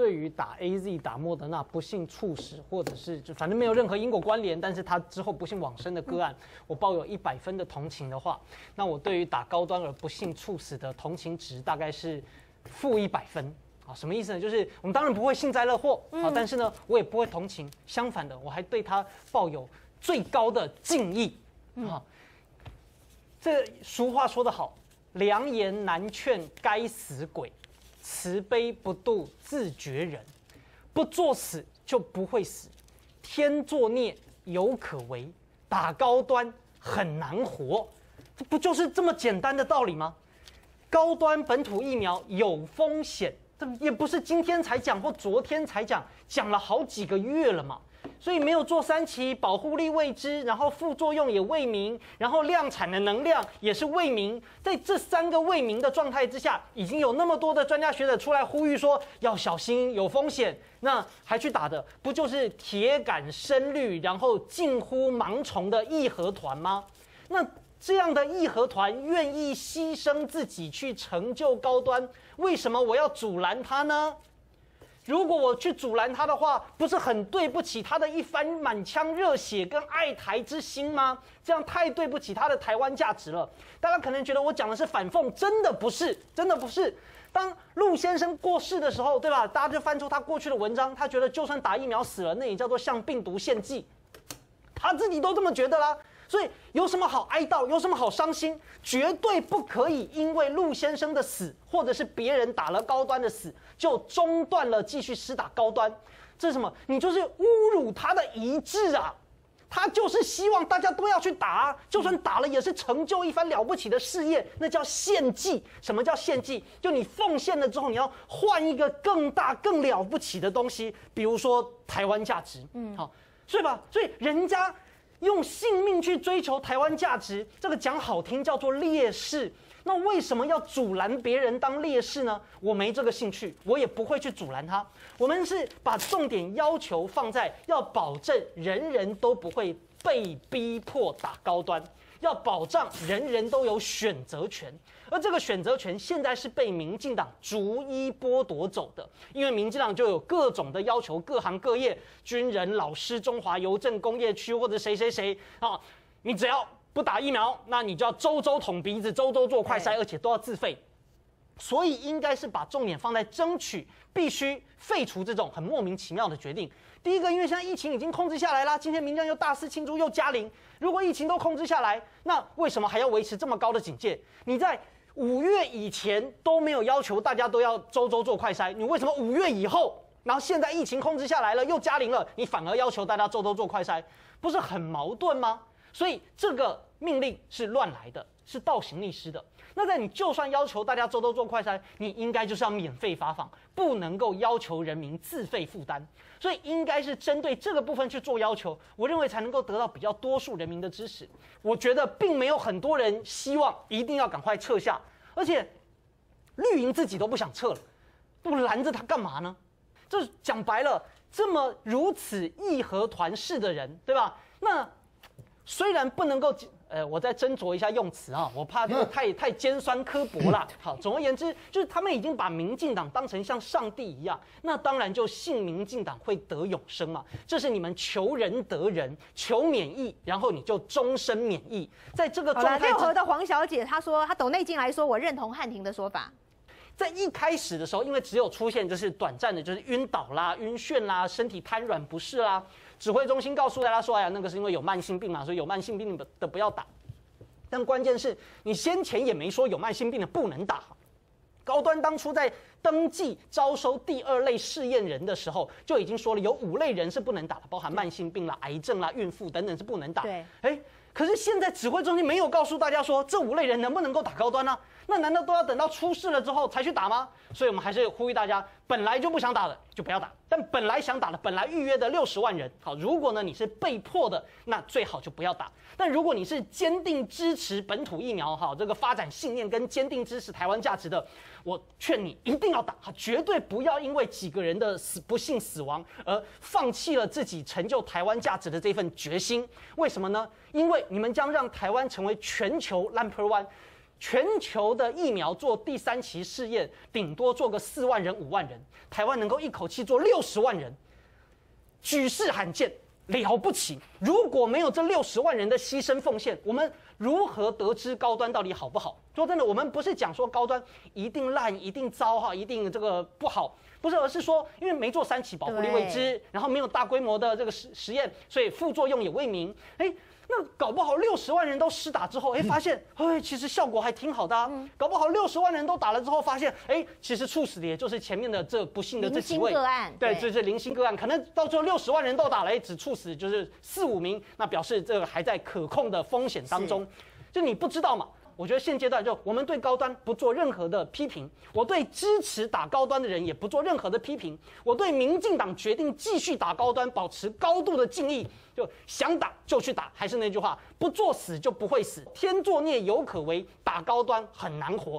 对于打 A Z 打莫德纳不幸猝死，或者是就反正没有任何因果关联，但是他之后不幸往生的个案，我抱有一百分的同情的话，那我对于打高端而不幸猝死的同情值大概是负一百分。啊，什么意思呢？就是我们当然不会幸灾乐祸啊，但是呢，我也不会同情，相反的，我还对他抱有最高的敬意啊。这俗话说得好，良言难劝该死鬼，慈悲不度自绝人。不作死就不会死，天作孽犹可为，打高端很难活，这不就是这么简单的道理吗？高端本土疫苗有风险，这也不是今天才讲或昨天才讲，讲了好几个月了嘛。所以没有做三期，保护力未知，然后副作用也未明，然后量产的能量也是未明。在这三个未明的状态之下，已经有那么多的专家学者出来呼吁说要小心，有风险，那还去打的，不就是铁杆深绿，然后近乎盲从的义和团吗？那这样的义和团愿意牺牲自己去成就高端，为什么我要阻拦他呢？如果我去阻拦他的话，不是很对不起他的一番满腔热血跟爱台之心吗？这样太对不起他的台湾价值了。大家可能觉得我讲的是反讽，真的不是，真的不是。当陆先生过世的时候，对吧？大家就翻出他过去的文章，他觉得就算打疫苗死了，那也叫做向病毒献祭，他自己都这么觉得啦。所以有什么好哀悼，有什么好伤心？绝对不可以因为陆先生的死，或者是别人打了高端的死，就中断了继续施打高端。这是什么？你就是侮辱他的遗志啊！他就是希望大家都要去打，就算打了也是成就一番了不起的事业，那叫献祭。什么叫献祭？就你奉献了之后，你要换一个更大、更了不起的东西，比如说台湾价值。嗯，好，所以吧，所以人家。用性命去追求台湾价值，这个讲好听叫做烈士。那为什么要阻拦别人当烈士呢？我没这个兴趣，我也不会去阻拦他。我们是把重点要求放在要保证人人都不会被逼迫打高端。要保障人人都有选择权，而这个选择权现在是被民进党逐一剥夺走的，因为民进党就有各种的要求，各行各业、军人、老师、中华邮政工业区或者谁谁谁。啊，你只要不打疫苗，那你就要周周捅鼻子，周周做快筛，而且都要自费。所以应该是把重点放在争取必须废除这种很莫名其妙的决定。第一个，因为现在疫情已经控制下来啦，今天民将又大肆庆祝又加零。如果疫情都控制下来，那为什么还要维持这么高的警戒？你在五月以前都没有要求大家都要周周做快筛，你为什么五月以后，然后现在疫情控制下来了又加零了，你反而要求大家周周做快筛，不是很矛盾吗？所以这个命令是乱来的，是倒行逆施的。那在你就算要求大家周周做快餐，你应该就是要免费发放，不能够要求人民自费负担。所以应该是针对这个部分去做要求，我认为才能够得到比较多数人民的支持。我觉得并没有很多人希望一定要赶快撤下，而且绿营自己都不想撤了，不拦着他干嘛呢？这讲白了，这么如此义和团式的人，对吧？那虽然不能够。呃，我再斟酌一下用词啊，我怕这个太太尖酸刻薄了。好，总而言之，就是他们已经把民进党当成像上帝一样，那当然就信民进党会得永生嘛。这是你们求人得人，求免疫，然后你就终身免疫。在这个状态，六合的黄小姐她说，她抖内进来说，我认同汉庭的说法。在一开始的时候，因为只有出现就是短暂的，就是晕倒啦、晕眩啦、身体瘫软不适啦。指挥中心告诉大家说：“哎呀，那个是因为有慢性病嘛，所以有慢性病的的不要打。但关键是你先前也没说有慢性病的不能打。高端当初在登记招收第二类试验人的时候，就已经说了有五类人是不能打的，包含慢性病啦、癌症啦、孕妇等等是不能打。对，哎，可是现在指挥中心没有告诉大家说这五类人能不能够打高端呢？那难道都要等到出事了之后才去打吗？所以我们还是呼吁大家，本来就不想打的就不要打。”但本来想打的，本来预约的六十万人，好，如果呢你是被迫的，那最好就不要打。但如果你是坚定支持本土疫苗，哈，这个发展信念跟坚定支持台湾价值的，我劝你一定要打，哈，绝对不要因为几个人的死不幸死亡而放弃了自己成就台湾价值的这份决心。为什么呢？因为你们将让台湾成为全球 number one。全球的疫苗做第三期试验，顶多做个四万人、五万人，台湾能够一口气做六十万人，举世罕见，了不起。如果没有这六十万人的牺牲奉献，我们如何得知高端到底好不好？说真的，我们不是讲说高端一定烂、一定糟哈、一定这个不好，不是，而是说因为没做三期保护力未知，然后没有大规模的这个实实验，所以副作用也未明。哎。那搞不好六十万人都施打之后，哎，发现，哎，其实效果还挺好的啊。搞不好六十万人都打了之后，发现，哎，其实猝死的也就是前面的这不幸的这几位个案，对，这是零星个案，可能到最后六十万人都打了，只猝死就是四五名，那表示这个还在可控的风险当中。就你不知道嘛？我觉得现阶段就我们对高端不做任何的批评，我对支持打高端的人也不做任何的批评，我对民进党决定继续打高端保持高度的敬意。就想打就去打，还是那句话，不作死就不会死。天作孽犹可为，打高端很难活。